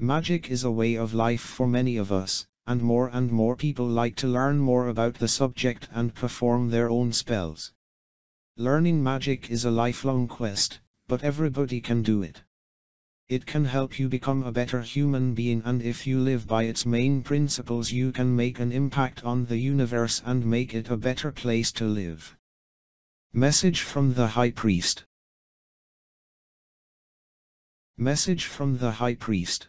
Magic is a way of life for many of us, and more and more people like to learn more about the subject and perform their own spells. Learning magic is a lifelong quest, but everybody can do it. It can help you become a better human being and if you live by its main principles you can make an impact on the universe and make it a better place to live. Message from the High Priest Message from the High Priest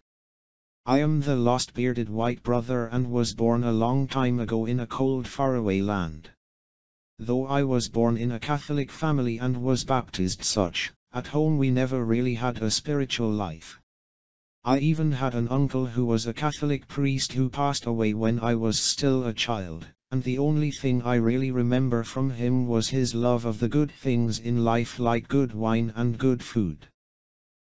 I am the lost bearded white brother and was born a long time ago in a cold faraway land. Though I was born in a Catholic family and was baptized such, at home we never really had a spiritual life. I even had an uncle who was a Catholic priest who passed away when I was still a child, and the only thing I really remember from him was his love of the good things in life like good wine and good food.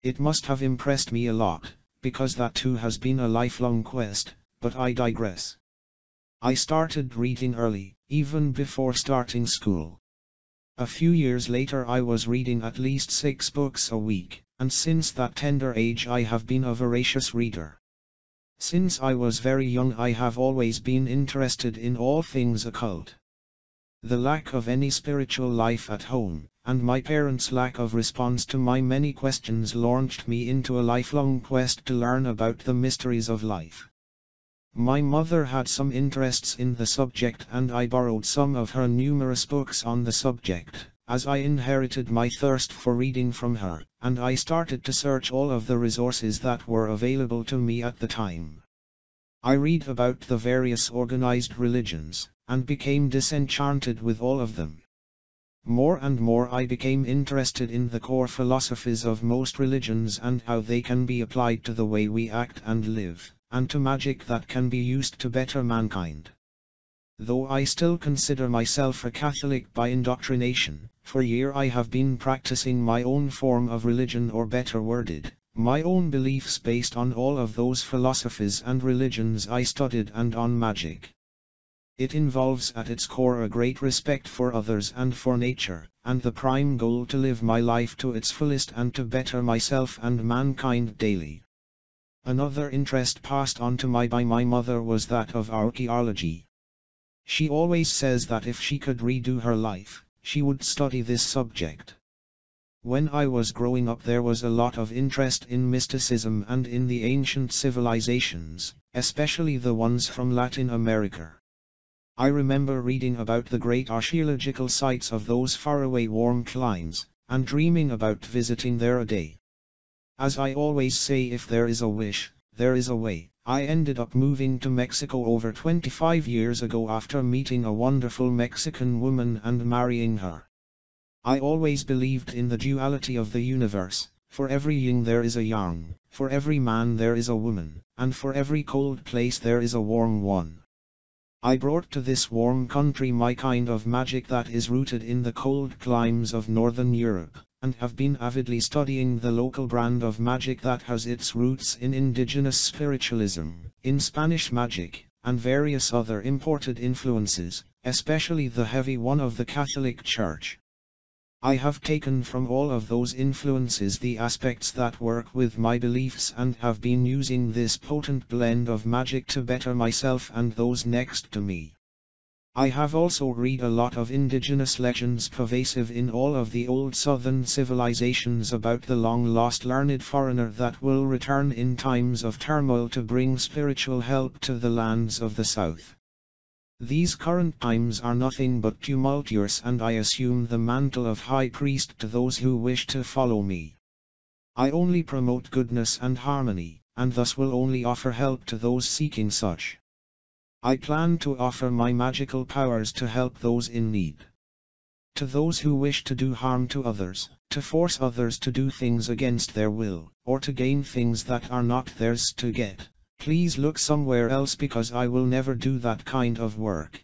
It must have impressed me a lot, because that too has been a lifelong quest, but I digress. I started reading early, even before starting school. A few years later I was reading at least six books a week, and since that tender age I have been a voracious reader. Since I was very young I have always been interested in all things occult. The lack of any spiritual life at home, and my parents' lack of response to my many questions launched me into a lifelong quest to learn about the mysteries of life. My mother had some interests in the subject and I borrowed some of her numerous books on the subject, as I inherited my thirst for reading from her, and I started to search all of the resources that were available to me at the time. I read about the various organized religions, and became disenchanted with all of them. More and more I became interested in the core philosophies of most religions and how they can be applied to the way we act and live and to magic that can be used to better mankind. Though I still consider myself a Catholic by indoctrination, for year I have been practicing my own form of religion or better worded, my own beliefs based on all of those philosophies and religions I studied and on magic. It involves at its core a great respect for others and for nature, and the prime goal to live my life to its fullest and to better myself and mankind daily. Another interest passed on to me by my mother was that of archaeology. She always says that if she could redo her life, she would study this subject. When I was growing up there was a lot of interest in mysticism and in the ancient civilizations, especially the ones from Latin America. I remember reading about the great archaeological sites of those faraway warm climes, and dreaming about visiting there a day. As I always say if there is a wish, there is a way. I ended up moving to Mexico over 25 years ago after meeting a wonderful Mexican woman and marrying her. I always believed in the duality of the universe, for every yin there is a yang, for every man there is a woman, and for every cold place there is a warm one. I brought to this warm country my kind of magic that is rooted in the cold climes of Northern Europe and have been avidly studying the local brand of magic that has its roots in indigenous spiritualism, in Spanish magic, and various other imported influences, especially the heavy one of the Catholic Church. I have taken from all of those influences the aspects that work with my beliefs and have been using this potent blend of magic to better myself and those next to me. I have also read a lot of indigenous legends pervasive in all of the old southern civilizations about the long-lost learned foreigner that will return in times of turmoil to bring spiritual help to the lands of the south. These current times are nothing but tumultuous and I assume the mantle of high priest to those who wish to follow me. I only promote goodness and harmony, and thus will only offer help to those seeking such. I plan to offer my magical powers to help those in need. To those who wish to do harm to others, to force others to do things against their will, or to gain things that are not theirs to get, please look somewhere else because I will never do that kind of work.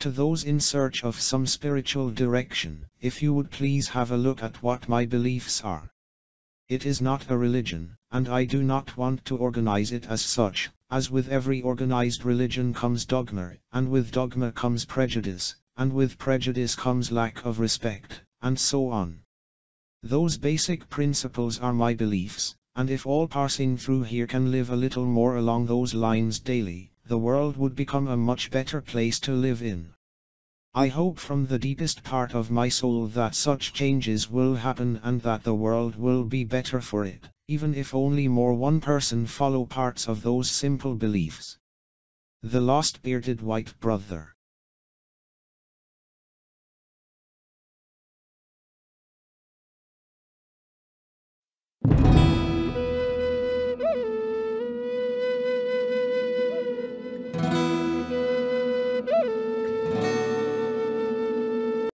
To those in search of some spiritual direction, if you would please have a look at what my beliefs are. It is not a religion, and I do not want to organize it as such, as with every organized religion comes dogma, and with dogma comes prejudice, and with prejudice comes lack of respect, and so on. Those basic principles are my beliefs, and if all passing through here can live a little more along those lines daily, the world would become a much better place to live in. I hope from the deepest part of my soul that such changes will happen and that the world will be better for it, even if only more one person follow parts of those simple beliefs. The Lost Bearded White Brother